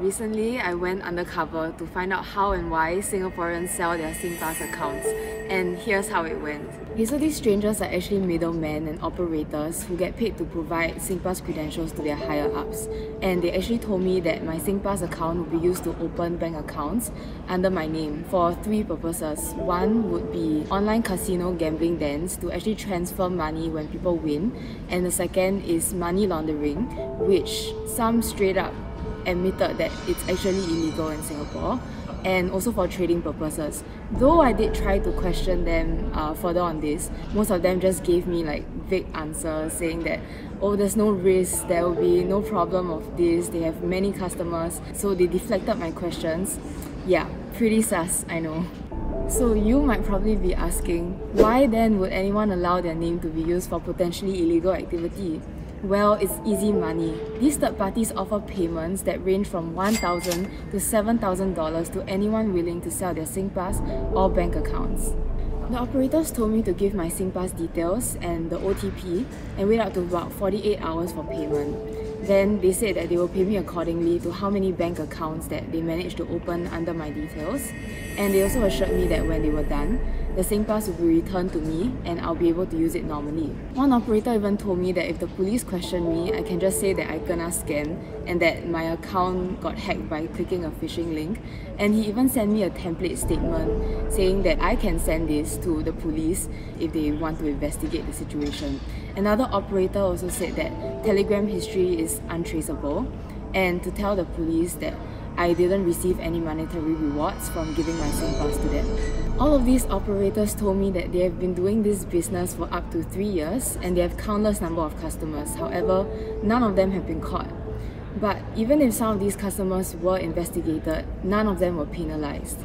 Recently, I went undercover to find out how and why Singaporeans sell their SingPass accounts, and here's how it went. Okay, so these strangers are actually middlemen and operators who get paid to provide SingPass credentials to their higher ups, and they actually told me that my SingPass account would be used to open bank accounts under my name for three purposes. One would be online casino gambling dens to actually transfer money when people win, and the second is money laundering, which some straight up admitted that it's actually illegal in Singapore and also for trading purposes. Though I did try to question them uh, further on this, most of them just gave me like vague answers saying that oh there's no risk, there will be no problem of this, they have many customers, so they deflected my questions. Yeah, pretty sus, I know. So you might probably be asking, why then would anyone allow their name to be used for potentially illegal activity? Well, it's easy money. These third parties offer payments that range from 1,000 to $7,000 to anyone willing to sell their SingPass or bank accounts. The operators told me to give my SingPass details and the OTP and wait up to about 48 hours for payment. Then they said that they will pay me accordingly to how many bank accounts that they managed to open under my details. And they also assured me that when they were done, the SingPass will be returned to me and I'll be able to use it normally. One operator even told me that if the police question me, I can just say that I kena scam and that my account got hacked by clicking a phishing link. And he even sent me a template statement saying that I can send this to the police if they want to investigate the situation. Another operator also said that Telegram history is untraceable and to tell the police that I didn't receive any monetary rewards from giving my SingPass to them. All of these operators told me that they have been doing this business for up to three years and they have countless number of customers. However, none of them have been caught. But even if some of these customers were investigated, none of them were penalized.